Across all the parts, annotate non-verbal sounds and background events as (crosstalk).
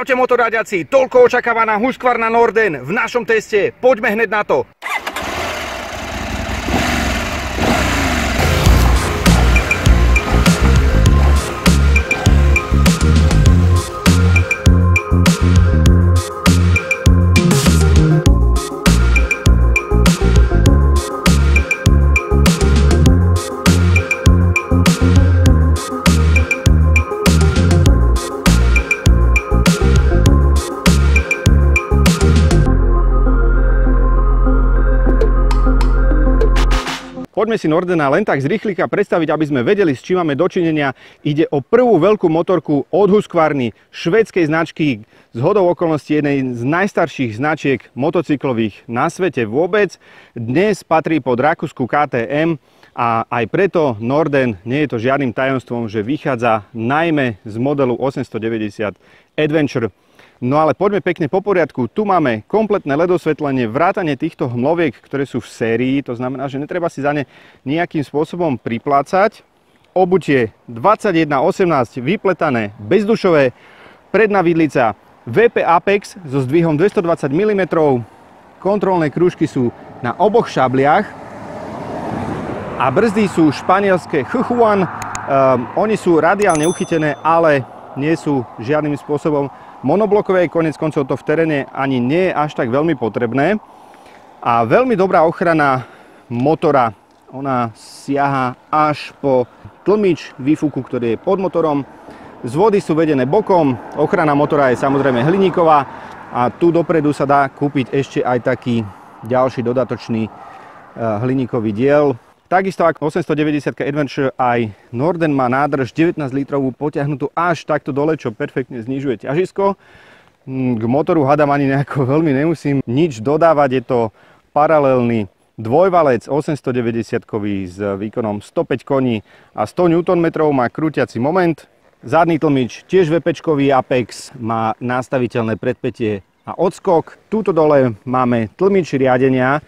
Čaute motoráďaci, toľko očakávaná Husqvarna Norden v našom teste. Poďme hneď na to. Poďme si Nordena len tak z rýchlika predstaviť, aby sme vedeli, s čím máme dočinenia. Ide o prvú veľkú motorku od Husqvarny, švedskej značky, z hodou okolností jednej z najstarších značiek motocyklových na svete vôbec. Dnes patrí pod Rakúsku KTM a aj preto Norden nie je to žiadnym tajomstvom, že vychádza najmä z modelu 890 Adventure. No ale poďme pekne po poriadku. Tu máme kompletné ledosvetlenie, vrátanie týchto hmloviek, ktoré sú v sérii, to znamená, že netreba si za ne nejakým spôsobom priplácať. Obutie 2118 vypletané, bezdušové, predná vidlica VP Apex so zdvihom 220 mm, kontrolné krúžky sú na oboch šabliach a brzdy sú španielské Chuchuan. Um, oni sú radiálne uchytené, ale nie sú žiadnym spôsobom monoblokové, konec koncov to v teréne ani nie je až tak veľmi potrebné. A veľmi dobrá ochrana motora, ona siaha až po tlmič výfuku, ktorý je pod motorom. Zvody sú vedené bokom, ochrana motora je samozrejme hliníková a tu dopredu sa dá kúpiť ešte aj taký ďalší dodatočný eh, hliníkový diel, Takisto ako 890 Adventure aj Norden má nádrž 19 litrovú potiahnutú až takto dole, čo perfektne znižuje ťažisko. K motoru hadam ani nejako (laughs) veľmi nemusím nič dodávať, je to paralelný dvojvalec 890 kový s výkonom 105 koní a 100 Nm má krútiaci moment. Zadný tlmič, tiež vp Apex, má nastaviteľné predpetie a odskok. Tuto dole máme tlmič riadenia,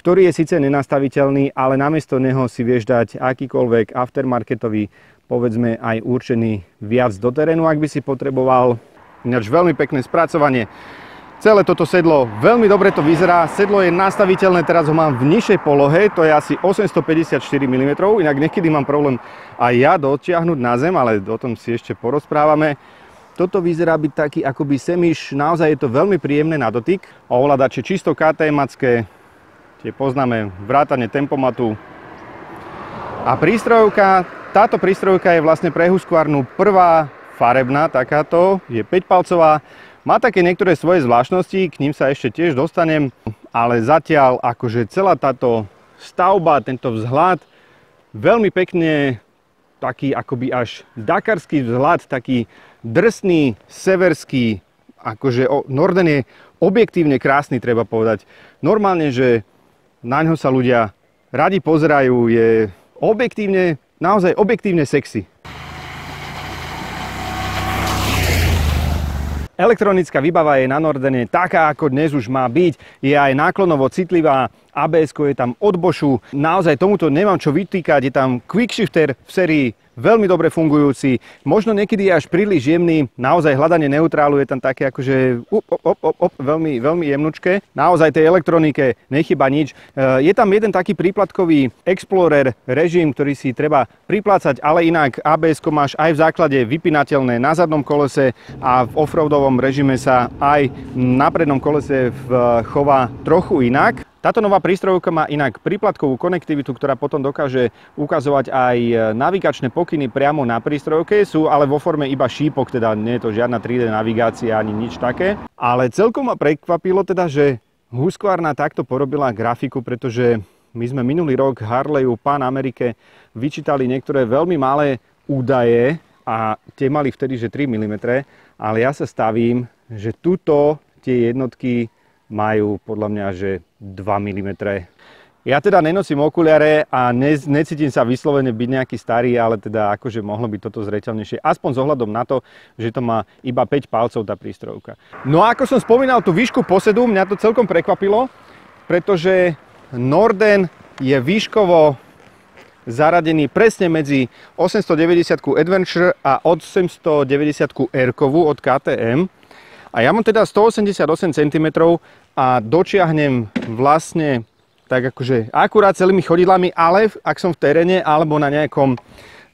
ktorý je síce nenastaviteľný, ale namiesto neho si vieš dať akýkoľvek aftermarketový, povedzme aj určený viac do terénu, ak by si potreboval. Ináč veľmi pekné spracovanie. Celé toto sedlo, veľmi dobre to vyzerá. Sedlo je nastaviteľné, teraz ho mám v nižšej polohe, to je asi 854 mm, inak niekedy mám problém aj ja dotiahnuť na zem, ale o tom si ešte porozprávame. Toto vyzerá byť taký akoby semiš, naozaj je to veľmi príjemné na dotyk. Ovládače čisto KTM-acké, tie poznáme, vrátane tempomatu. A prístrojovka, táto prístrojovka je vlastne pre Husqvarnu prvá farebná takáto, je 5-palcová, má také niektoré svoje zvláštnosti, k ním sa ešte tiež dostanem, ale zatiaľ akože celá táto stavba, tento vzhľad, veľmi pekne taký akoby až dakarský vzhľad, taký drsný, severský, akože Norden je objektívne krásny, treba povedať. Normálne, že na ňo sa ľudia radi pozerajú, je objektívne, naozaj objektívne sexy. Elektronická výbava je na Nordene taká, ako dnes už má byť. Je aj náklonovo citlivá, abs je tam od Boschu. Naozaj tomuto nemám čo vytýkať. Je tam quickshifter v sérii veľmi dobre fungujúci, možno niekedy až príliš jemný, naozaj hľadanie neutrálu je tam také akože up, up, up, up, veľmi, veľmi jemnučké. Naozaj tej elektronike nechyba nič. E, je tam jeden taký príplatkový Explorer režim, ktorý si treba priplácať, ale inak abs máš aj v základe vypinateľné na zadnom kolese a v offroadovom režime sa aj na prednom kolese chová trochu inak. Táto nová prístrojovka má inak príplatkovú konektivitu, ktorá potom dokáže ukazovať aj navigačné pokyny priamo na prístrojovke. Sú ale vo forme iba šípok, teda nie je to žiadna 3D navigácia ani nič také. Ale celkom ma prekvapilo teda, že Husqvarna takto porobila grafiku, pretože my sme minulý rok Harleyu Pan Amerike vyčítali niektoré veľmi malé údaje a tie mali vtedy, že 3 mm, ale ja sa stavím, že tuto tie jednotky majú podľa mňa, že 2 mm. Ja teda nenosím okuliare a ne, necítim sa vyslovene byť nejaký starý, ale teda akože mohlo byť toto zreteľnejšie. Aspoň s ohľadom na to, že to má iba 5 palcov tá prístrojovka. No a ako som spomínal tú výšku posedu, mňa to celkom prekvapilo, pretože Norden je výškovo zaradený presne medzi 890 Adventure a 890 R od KTM. A ja mám teda 188 cm a dočiahnem vlastne tak akože akurát celými chodidlami, ale ak som v teréne alebo na nejakom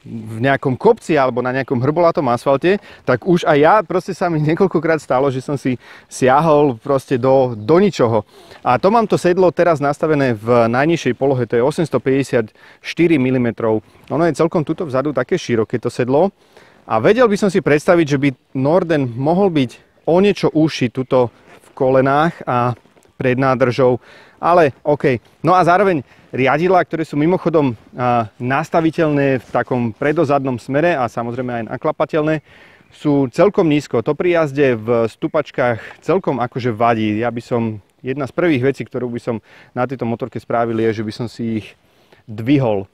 v nejakom kopci alebo na nejakom hrbolatom asfalte, tak už aj ja proste sa mi (laughs) niekoľkokrát stalo, že som si siahol proste do, do ničoho. A to mám to sedlo teraz nastavené v najnižšej polohe, to je 854 mm. Ono je celkom tuto vzadu také široké to sedlo. A vedel by som si predstaviť, že by Norden mohol byť o niečo uši tuto kolenách a pred nádržou ale OK. No a zároveň riadidlá, ktoré sú mimochodom nastaviteľné v takom predozadnom smere a samozrejme aj naklapateľné, sú celkom nízko. To pri jazde v stupačkách celkom akože vadí. Ja by som, jedna z prvých vecí, ktorú by som na tejto motorke spravil je, že by som si ich dvihol.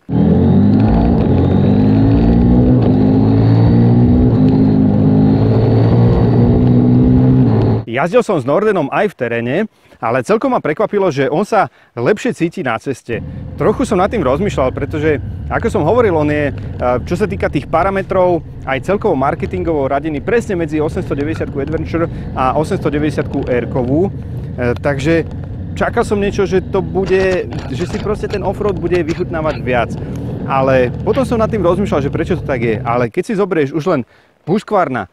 Jazdil som s Nordenom aj v teréne, ale celkom ma prekvapilo, že on sa lepšie cíti na ceste. Trochu som nad tým rozmýšľal, pretože, ako som hovoril, on je, čo sa týka tých parametrov, aj celkovo marketingovo radený presne medzi 890 Adventure a 890 r. E, takže čakal som niečo, že to bude, že si proste ten offroad bude vychutnávať viac. Ale potom som nad tým rozmýšľal, že prečo to tak je. Ale keď si zoberieš už len Husqvarna,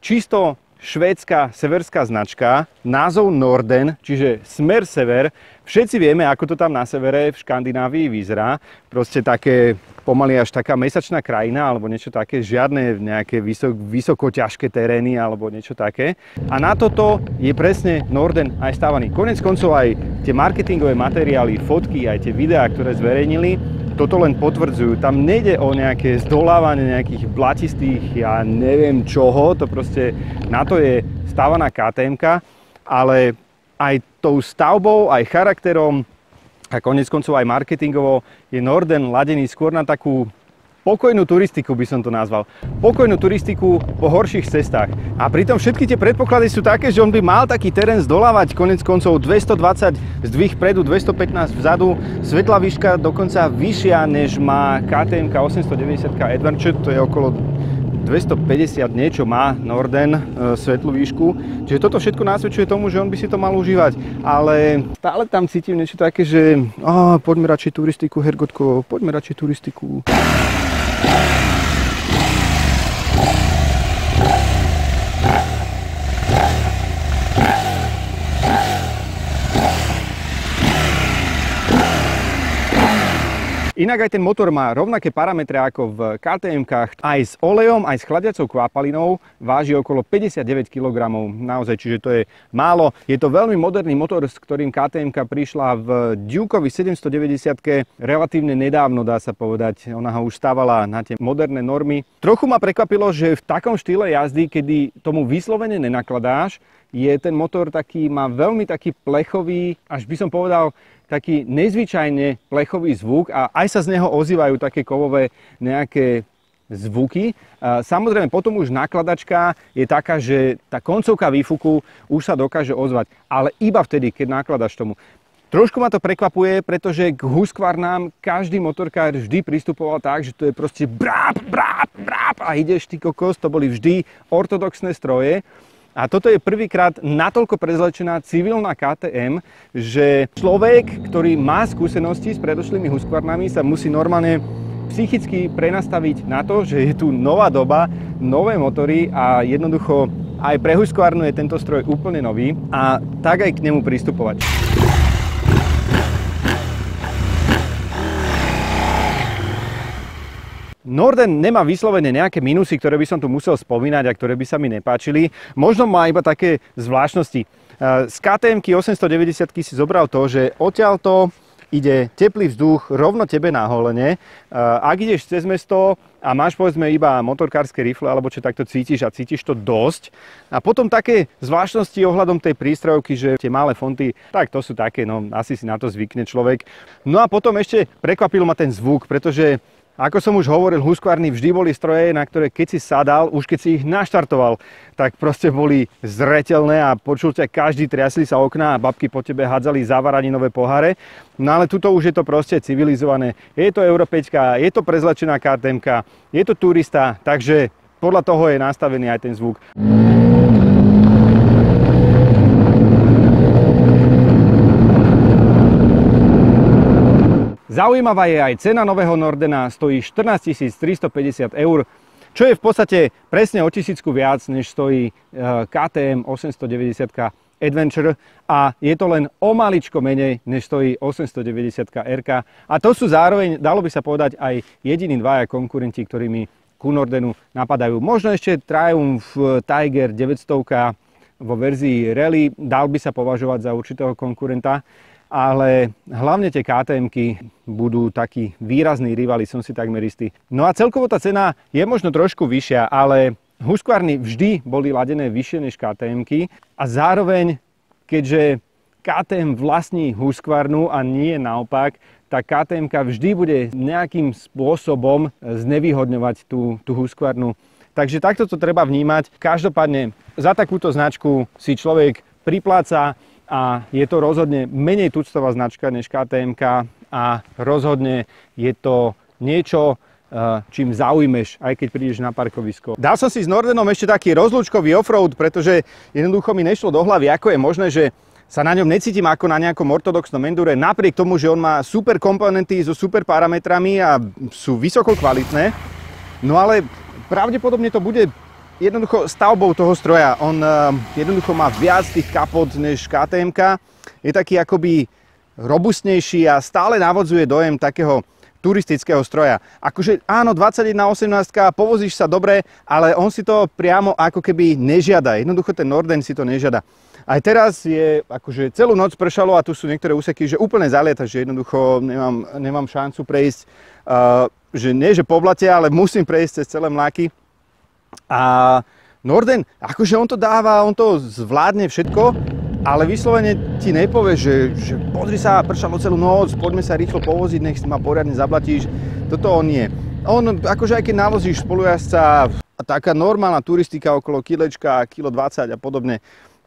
čisto švédska severská značka, názov Norden, čiže smer sever. Všetci vieme, ako to tam na severe v Škandinávii vyzerá. Proste také pomaly až taká mesačná krajina alebo niečo také, žiadne nejaké vysok, vysoko ťažké terény alebo niečo také. A na toto je presne Norden aj stávaný. Konec koncov aj tie marketingové materiály, fotky, aj tie videá, ktoré zverejnili, toto len potvrdzujú. Tam nejde o nejaké zdolávanie nejakých blatistých, ja neviem čoho, to proste na to je stávaná KTM, ale aj tou stavbou, aj charakterom a konec koncov aj marketingovo je Norden ladený skôr na takú Pokojnú turistiku by som to nazval. Pokojnú turistiku po horších cestách. A pritom všetky tie predpoklady sú také, že on by mal taký terén zdolávať konec koncov 220 zdvih predu, 215 vzadu, svetla výška dokonca vyššia než má KTM 890 Adventure, to je okolo 250 niečo má Norden e, svetlú výšku. Čiže toto všetko násvedčuje tomu, že on by si to mal užívať. Ale stále tam cítim niečo také, že oh, poďme radšej turistiku, Hergotko, poďme radšej turistiku. Inak aj ten motor má rovnaké parametre ako v KTM-kách. Aj s olejom, aj s chladiacou kvapalinou váži okolo 59 kg. Naozaj, čiže to je málo. Je to veľmi moderný motor, s ktorým KTM prišla v Dukeovi 790 relatívne nedávno, dá sa povedať. Ona ho už stávala na tie moderné normy. Trochu ma prekvapilo, že v takom štýle jazdy, kedy tomu vyslovene nenakladáš, je ten motor taký, má veľmi taký plechový, až by som povedal, taký nezvyčajne plechový zvuk a aj sa z neho ozývajú také kovové nejaké zvuky. Samozrejme, potom už nakladačka je taká, že tá koncovka výfuku už sa dokáže ozvať, ale iba vtedy, keď nakladaš tomu. Trošku ma to prekvapuje, pretože k Husqvarnám každý motorkár vždy pristupoval tak, že to je proste bráp, bráp, bráp a ideš ty kokos, to boli vždy ortodoxné stroje. A toto je prvýkrát natoľko prezlečená civilná KTM, že človek, ktorý má skúsenosti s predošlými Husqvarnami, sa musí normálne psychicky prenastaviť na to, že je tu nová doba, nové motory a jednoducho aj pre Husqvarnu je tento stroj úplne nový a tak aj k nemu pristupovať. Norden nemá vyslovene nejaké minusy, ktoré by som tu musel spomínať a ktoré by sa mi nepáčili. Možno má iba také zvláštnosti. Z KTM 890 si zobral to, že odtiaľto ide teplý vzduch rovno tebe na holene. Ak ideš cez mesto a máš povedzme iba motorkárske rifle alebo čo takto cítiš a cítiš to dosť. A potom také zvláštnosti ohľadom tej prístrojovky, že tie malé fonty, tak to sú také, no asi si na to zvykne človek. No a potom ešte prekvapil ma ten zvuk, pretože ako som už hovoril, Husqvarny vždy boli stroje, na ktoré keď si sadal, už keď si ich naštartoval, tak proste boli zretelné a počul ťa každý, triasli sa okná a babky po tebe hádzali zavaraninové poháre. No ale tuto už je to proste civilizované. Je to Euro 5, je to prezlečená KTM, je to turista, takže podľa toho je nastavený aj ten zvuk. Zaujímavá je aj cena nového Nordena, stojí 14 350 eur, čo je v podstate presne o tisícku viac, než stojí KTM 890 Adventure a je to len o maličko menej, než stojí 890 RK. A to sú zároveň, dalo by sa povedať, aj jediní dvaja konkurenti, ktorými ku Nordenu napadajú. Možno ešte Triumph Tiger 900 vo verzii Rally dal by sa považovať za určitého konkurenta, ale hlavne tie ktm budú takí výrazní rivali, som si takmer istý. No a celkovo tá cena je možno trošku vyššia, ale Husqvarny vždy boli ladené vyššie než ktm a zároveň, keďže KTM vlastní Husqvarnu a nie naopak, tak KTM vždy bude nejakým spôsobom znevýhodňovať tú, tú Husqvarnu. Takže takto to treba vnímať. Každopádne za takúto značku si človek pripláca a je to rozhodne menej tuctová značka než KTM a rozhodne je to niečo, eh, čím zaujmeš, aj keď prídeš na parkovisko. Dal som si s Nordenom ešte taký rozlúčkový offroad, pretože jednoducho mi nešlo do hlavy, ako je možné, že sa na ňom necítim ako na nejakom ortodoxnom endure, napriek tomu, že on má super komponenty so super parametrami a sú vysoko kvalitné. No ale pravdepodobne to bude jednoducho stavbou toho stroja. On uh, jednoducho má viac tých kapot než KTM. Je taký akoby robustnejší a stále navodzuje dojem takého turistického stroja. Akože áno, 21 18 povozíš sa dobre, ale on si to priamo ako keby nežiada. Jednoducho ten Norden si to nežiada. Aj teraz je, akože celú noc pršalo a tu sú niektoré úseky, že úplne zalieta, že jednoducho nemám, nemám šancu prejsť, uh, že nie, že po blate, ale musím prejsť cez celé mláky. A Norden, akože on to dáva, on to zvládne všetko, ale vyslovene ti nepovie, že, že pozri sa, pršalo celú noc, poďme sa rýchlo povoziť, nech ma poriadne zablatíš. Toto on nie. On, akože aj keď navozíš spolujazca, taká normálna turistika okolo kilečka, kilo 20 a podobne,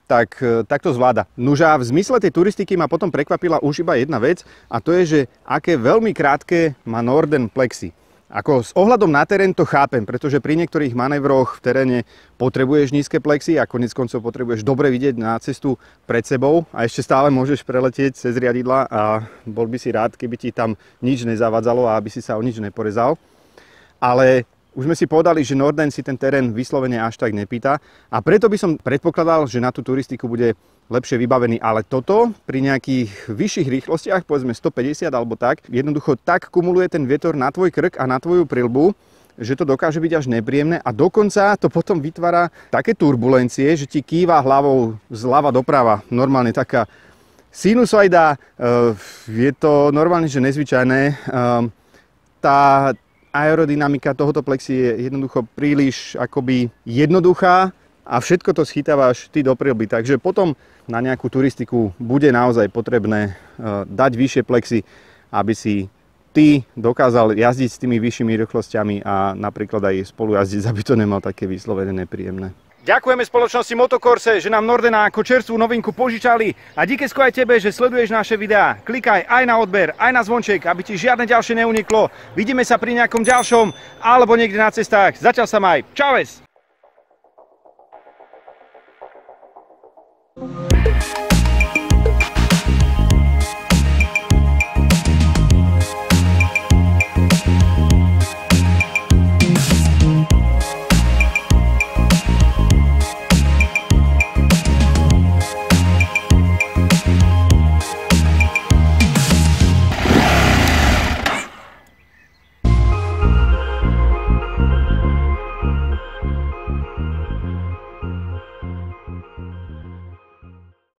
tak, tak to zvláda. Nuža v zmysle tej turistiky ma potom prekvapila už iba jedna vec a to je, že aké veľmi krátke má Norden plexi. Ako s ohľadom na terén to chápem, pretože pri niektorých manévroch v teréne potrebuješ nízke plexy a konec koncov potrebuješ dobre vidieť na cestu pred sebou a ešte stále môžeš preletieť cez riadidla a bol by si rád, keby ti tam nič nezavadzalo a aby si sa o nič neporezal. Ale už sme si povedali, že Norden si ten terén vyslovene až tak nepýta a preto by som predpokladal, že na tú turistiku bude lepšie vybavený, ale toto pri nejakých vyšších rýchlostiach, povedzme 150 alebo tak, jednoducho tak kumuluje ten vietor na tvoj krk a na tvoju prilbu, že to dokáže byť až nepríjemné a dokonca to potom vytvára také turbulencie, že ti kýva hlavou zľava doprava. Normálne taká sinusoida, eh, je to normálne, že nezvyčajné. Eh, tá aerodynamika tohoto plexi je jednoducho príliš akoby jednoduchá a všetko to schytávaš ty do prilby. Takže potom na nejakú turistiku bude naozaj potrebné e, dať vyššie plexy, aby si ty dokázal jazdiť s tými vyššími rýchlosťami a napríklad aj spolu jazdiť, (laughs) aby to nemal také vyslovené nepríjemné. Ďakujeme spoločnosti Motokorse, že nám Nordena ako čerstvú novinku požičali a díkesko aj tebe, že sleduješ naše videá. Klikaj aj na odber, aj na zvonček, aby ti žiadne ďalšie neuniklo. Vidíme sa pri nejakom ďalšom alebo niekde na cestách. Zatiaľ sa maj. Čaues!